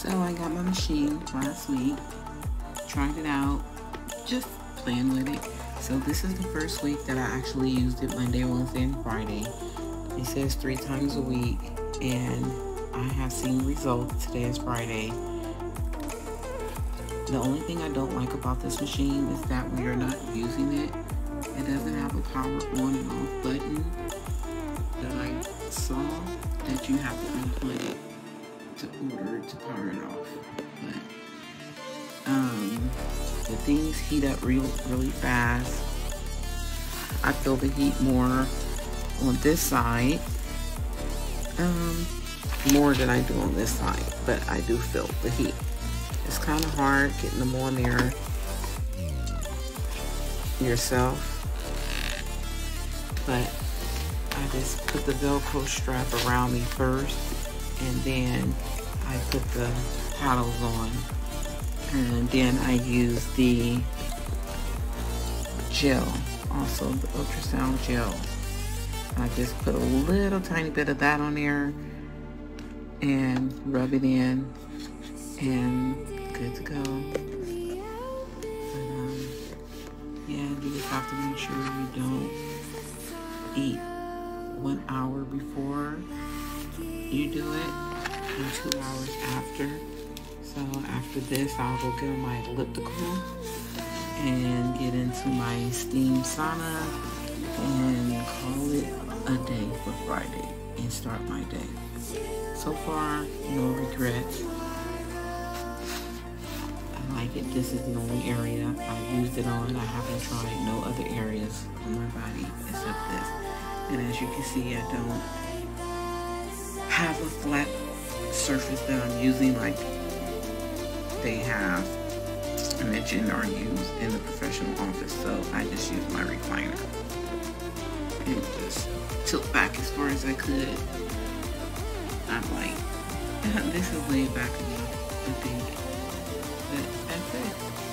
So I got my machine last week, tried it out, just playing with it. So this is the first week that I actually used it Monday, Wednesday, and Friday. It says three times a week and I have seen results. Today is Friday. The only thing I don't like about this machine is that when you're not using it, it doesn't have a power on and off button that I saw that you have to unplug it to order to power it off. But um, the things heat up real really fast. I feel the heat more on this side. Um, more than I do on this side, but I do feel the heat. It's kind of hard getting them on there yourself, but I just put the Velcro strap around me first, and then put the paddles on, and then I use the gel, also the ultrasound gel. I just put a little tiny bit of that on there and rub it in and good to go. And, um, yeah, you just have to make sure you don't eat one hour before you do it and two hours after. So after this, I'll go get my elliptical and get into my steam sauna and call it a day for Friday and start my day. So far, no regrets. I like it. This is the only area I've used it on. I haven't tried no other areas on my body except this. And as you can see, I don't have a flat surface that I'm using, like they have mentioned are used in the professional office. So I just use my recliner and just tilt back as far as I could. I'm like, this is laid back enough, I think. But that's it.